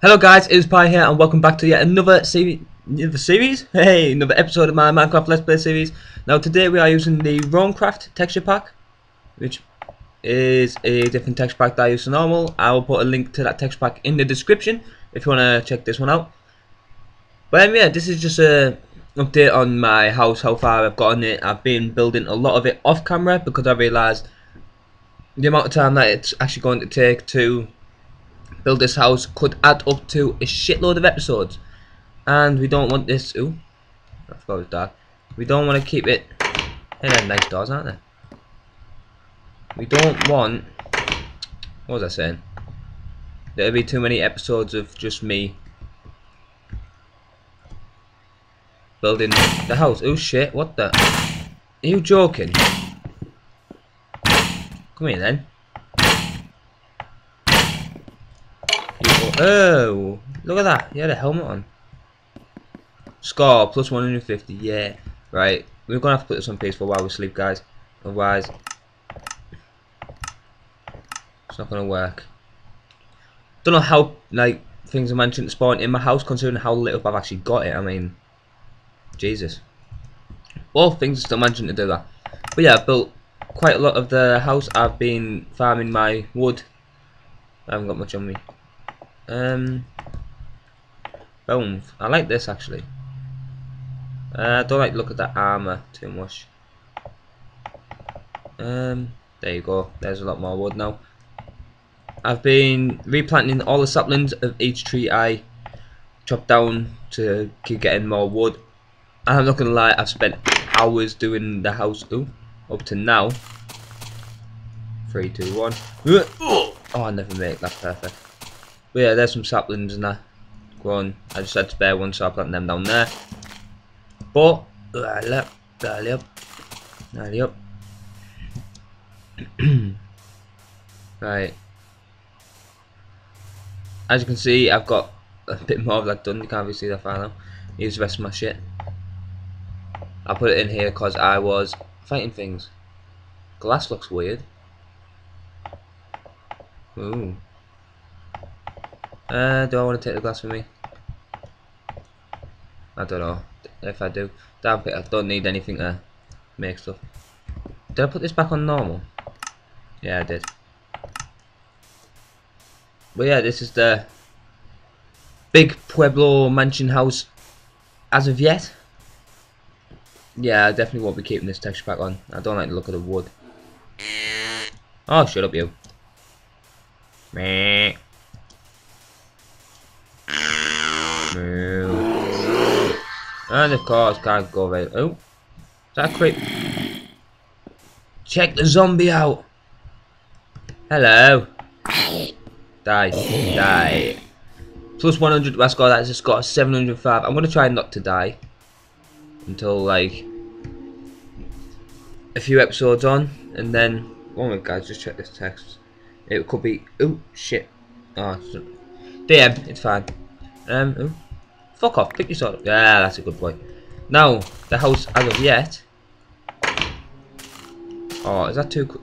Hello guys, it's Pie here and welcome back to yet another series, another series? Hey, another episode of my Minecraft Let's Play series. Now today we are using the Romecraft texture pack, which is a different texture pack that I use to normal. I will put a link to that texture pack in the description if you want to check this one out. But um, yeah, this is just a update on my house, how far I've gotten it. I've been building a lot of it off camera because I realised the amount of time that it's actually going to take to build this house could add up to a shitload of episodes. And we don't want this ooh I forgot it was dark we don't want to keep it hey they're nice doors aren't they? We don't want what was I saying? There'll be too many episodes of just me building the house. Oh shit what the are you joking? Come here then Oh, look at that. He had a helmet on. Score, plus 150. Yeah. Right. We're going to have to put this on peaceful while we sleep, guys. Otherwise, it's not going to work. Don't know how, like, things are mentioned to spawn in my house, considering how little I've actually got it. I mean, Jesus. Well, things are still mentioned to do that. But yeah, I built quite a lot of the house. I've been farming my wood. I haven't got much on me. Um, boom. I like this actually. Uh, I don't like look at that armor too much. Um, there you go. There's a lot more wood now. I've been replanting all the saplings of each tree I chopped down to keep getting more wood. And I'm not gonna lie, I've spent hours doing the house Ooh, up to now. Three, two, one. Oh, I never make that perfect. But yeah, there's some saplings and that growing. I just had to spare one, so I them down there. But, up, up, up. right. As you can see, I've got a bit more of that done. You can't really see that far now. Here's the rest of my shit. I put it in here because I was fighting things. Glass looks weird. Ooh. Uh, do I want to take the glass with me? I don't know if I do. Damn it, I don't need anything to make stuff. Did I put this back on normal? Yeah, I did. But yeah, this is the big Pueblo mansion house as of yet. Yeah, I definitely won't be keeping this texture pack on. I don't like the look of the wood. Oh, shut up, you. Meh. And of course, can't go very. Oh, is that quick? Check the zombie out. Hello. Die. Die. Plus 100 my score, that's just got 705. I'm going to try not to die. Until like a few episodes on. And then, oh my god, just check this text. It could be, oh shit. Oh, damn, it's fine. Um, ooh. Fuck off, pick your sword up. Yeah, that's a good boy. Now, the house as of yet. Oh, is that too...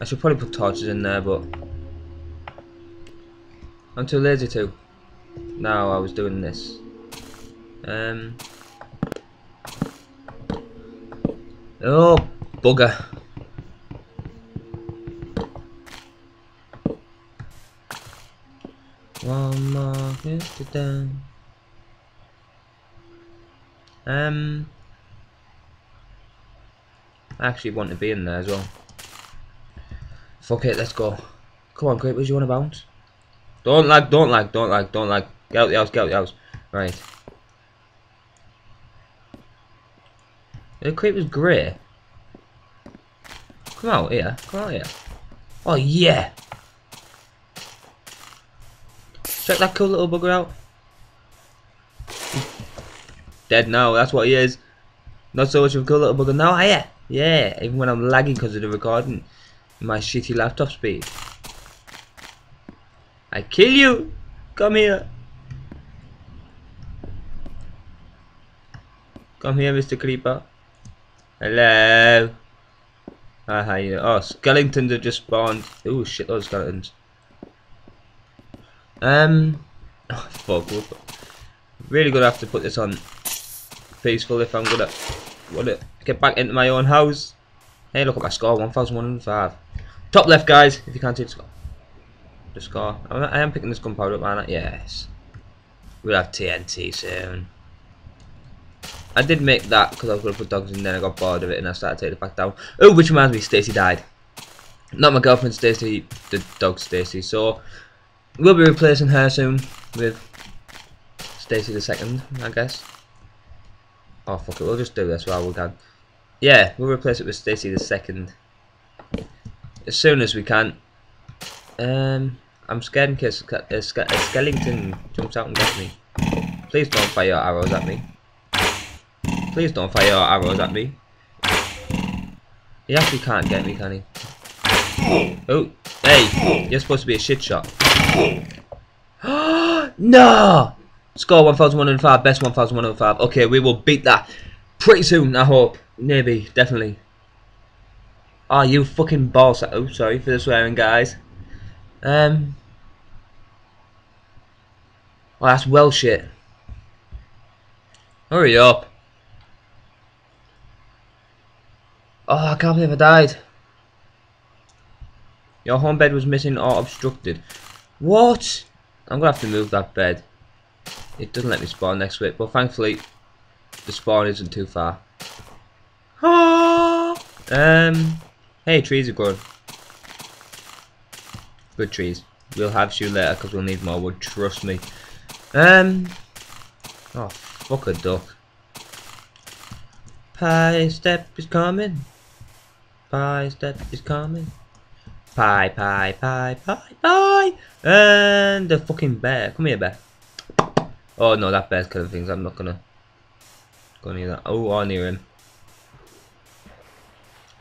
I should probably put torches in there, but... I'm too lazy to. Now I was doing this. Um... Oh, bugger. One more hit to done. Um, I actually want to be in there as well. Fuck it, let's go. Come on, Creepers, you want to bounce? Don't lag, don't lag, don't lag, don't lag. Get out the house, get out the house. Right. The Creeper's grey. Come out here, come out here. Oh yeah! Check that cool little bugger out. Dead now, that's what he is. Not so much of a cool little bugger now, are ya? Yeah, even when I'm lagging because of the recording. My shitty laptop speed. I kill you! Come here! Come here, Mr. Creeper. Hello. Ah, you? Oh, skeletons have just spawned. Oh shit, those skeletons. Um, oh, fuck. Really gonna have to put this on peaceful if I'm gonna wanna get back into my own house. Hey, look at my score, 1,105. Top left, guys, if you can't see the score. The score. I am picking this gunpowder up. Yes. We'll have TNT soon. I did make that because I was going to put dogs in, then I got bored of it and I started taking it back down. Oh, which reminds me, Stacy died. Not my girlfriend Stacy, the dog Stacy. So we'll be replacing her soon with Stacy the second, I guess. Oh fuck it, we'll just do this while we can. Yeah, we'll replace it with Stacy the second as soon as we can. Um, I'm scared in case a, skeleton jumps out and gets me. Please don't fire your arrows at me. Please don't fire your arrows at me. He actually can't get me, can he? Oh, hey, you're supposed to be a shit shot. no! Score 1105, best 1105. Okay, we will beat that pretty soon, I hope. Maybe, definitely. Oh, you fucking balls. Oh, sorry for the swearing, guys. Um. Oh, that's well shit. Hurry up. Oh, I can't believe I died. Your home bed was missing or obstructed. What? I'm gonna have to move that bed. It doesn't let me spawn next week, but thankfully the spawn isn't too far. Ah! Um, hey, trees are good. Good trees. We'll have you later because we'll need more wood, trust me. Um, oh, fuck a duck. PieStep is coming. PieStep is coming. Pie, pie, pie, pie, pie. And the fucking bear. Come here, bear. Oh no, that bear's killing things. I'm not gonna go near that. Oh, I'm near him.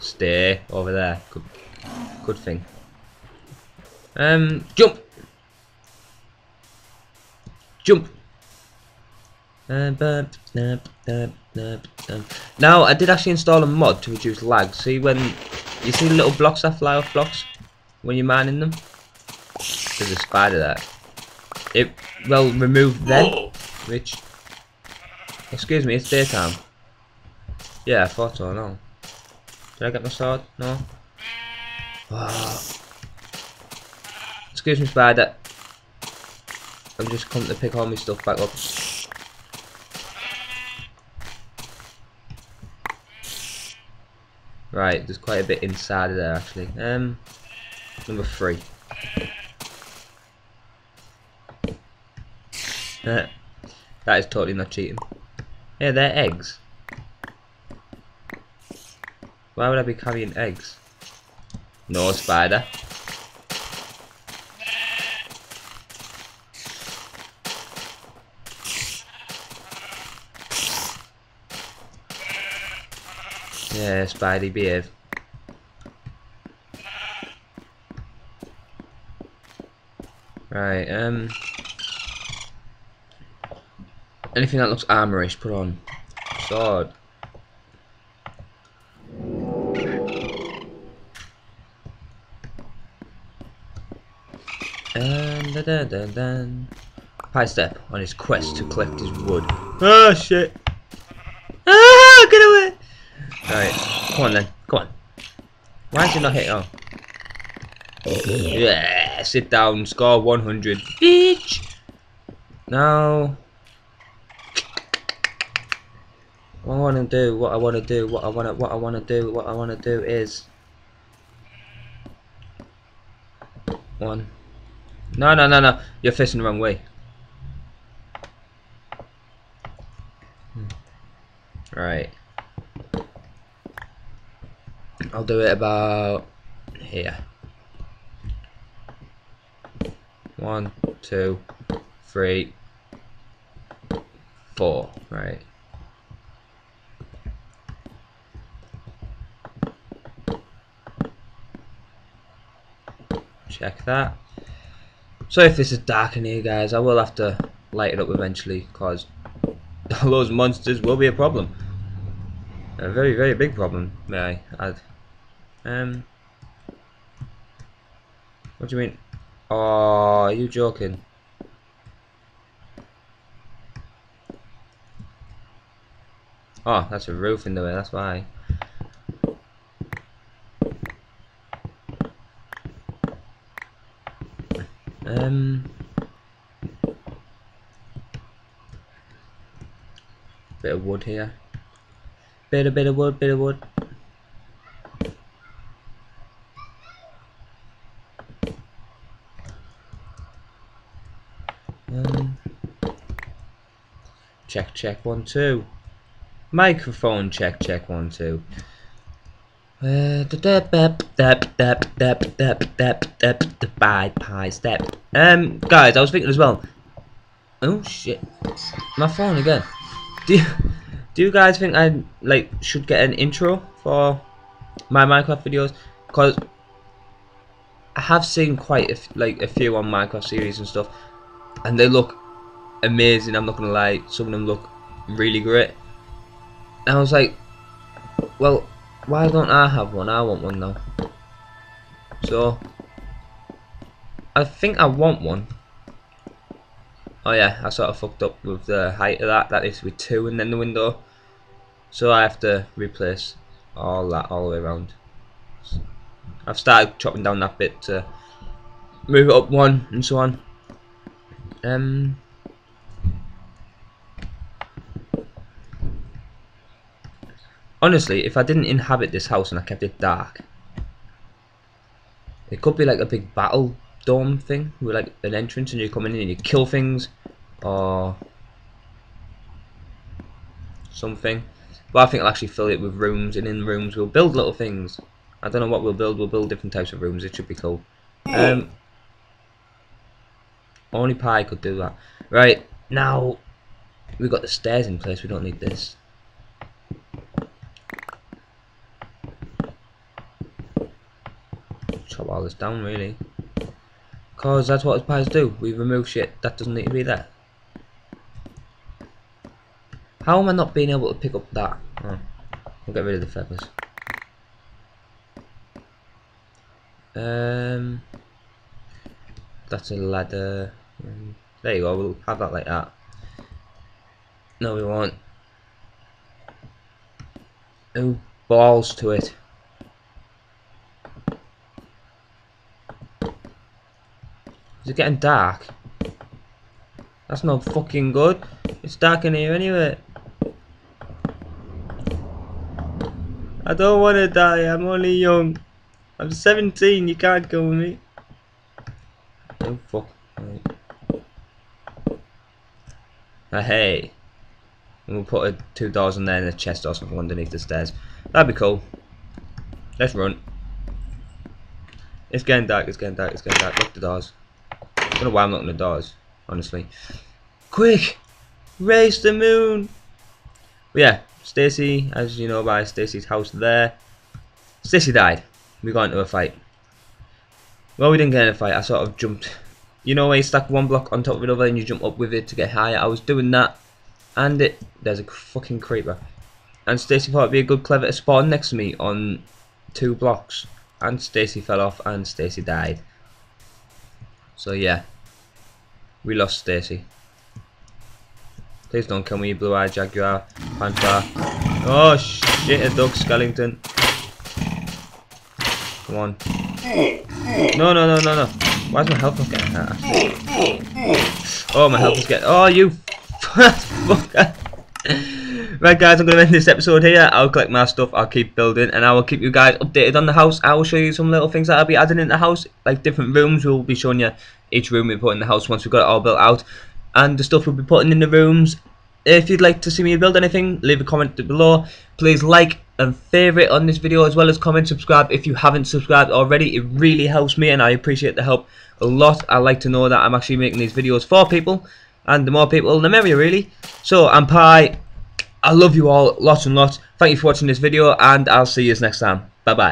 Stay over there. Good, good thing. Um, jump. Jump. Now, I did actually install a mod to reduce lag. See when you see little blocks that fly off blocks when you're mining them? There's a spider there. It will remove them, which... Excuse me, it's daytime. Yeah, I thought so, no. Did I get my sword? No? Excuse me, spider. I'm just coming to pick all my stuff back up. Right, there's quite a bit inside of there actually. Um, number three. Uh, that is totally not cheating. Yeah, they're eggs. Why would I be carrying eggs? No spider. Yeah, Spidey, behave. Right, um... Anything that looks armorish, put on. Sword. And da da da da. PieStep on his quest to collect his wood. Oh shit! Ah, get away! Alright, come on then, come on. Why is he not hit? Oh. Yeah, sit down, score 100. Bitch! Now. What I want to do, what I want to do, what I want to, what I want to do, what I want to do is. One. No, no, no, no. You're facing the wrong way. Right. I'll do it about here. One, two, three, four. Right. Check that. So if this is dark in here guys, I will have to light it up eventually because those monsters will be a problem. A very, very big problem, may I add. Um, what do you mean? Oh, are you joking? Oh, that's a roof in the way, that's why. Um, bit of wood here. Bit of bit of wood, bit of wood. Check, check, one, two. Microphone check, check, one, two. Uh, bye, pie, step. Um, guys, I was thinking as well. Oh shit, my phone again. Do you, do you guys think I like should get an intro for my Minecraft videos? Cause I have seen quite a like a few on Minecraft series and stuff, and they look amazing. I'm not gonna lie, some of them look really great. And I was like, well, why don't I have one? I want one now. So, I think I want one. Oh yeah, I sort of fucked up with the height of that. That to be two and then the window. So I have to replace all that all the way around. I've started chopping down that bit to move it up one and so on. Um, honestly, if I didn't inhabit this house and I kept it dark, it could be like a big battle dome thing with like an entrance and you come in and you kill things or something. But I think I'll actually fill it with rooms and in rooms we'll build little things. I don't know what we'll build, we'll build different types of rooms, it should be cool. Um, only Pie could do that. Right, now we've got the stairs in place, we don't need this. All this down really. Cause that's what pies do. We remove shit that doesn't need to be there. How am I not being able to pick up that? Oh, we'll get rid of the feathers. Um, that's a ladder. Um, there you go. We'll have that like that. No, we won't. Oh, balls to it. It getting dark? That's not fucking good. It's dark in here anyway. I don't want to die. I'm only young. I'm 17. You can't kill me. Oh fuck. Right. Hey. And we'll put a, two doors in there and a chest or something underneath the stairs. That'd be cool. Let's run. It's getting dark. It's getting dark. It's getting dark. Lock the doors. I don't know why I'm the doors, honestly. Quick! Race the moon! But yeah, Stacy, as you know by Stacy's house there. Stacy died. We got into a fight. Well, we didn't get in a fight. I sort of jumped. You know where you stack one block on top of another and you jump up with it to get higher? I was doing that. And it there's a fucking creeper. And Stacy thought it'd be a good clever to spawn next to me on two blocks. And Stacy fell off and Stacy died. So yeah, we lost Stacy. Please don't kill me, blue-eyed jaguar, panther. Oh shit, a dog skeleton. Come on. No, no, no, no, no. Why is my health not getting higher? Oh, my health is getting. Oh, you fucker. Right guys, I'm going to end this episode here. I'll collect my stuff, I'll keep building, and I will keep you guys updated on the house. I will show you some little things that I'll be adding in the house, like different rooms. We'll be showing you each room we put in the house once we've got it all built out. And the stuff we'll be putting in the rooms. If you'd like to see me build anything, leave a comment below. Please like and favourite on this video as well as comment, subscribe if you haven't subscribed already. It really helps me and I appreciate the help a lot. I like to know that I'm actually making these videos for people. And the more people, the merrier really. So, I'm Pie. I love you all lots and lots. Thank you for watching this video and I'll see you next time. Bye bye.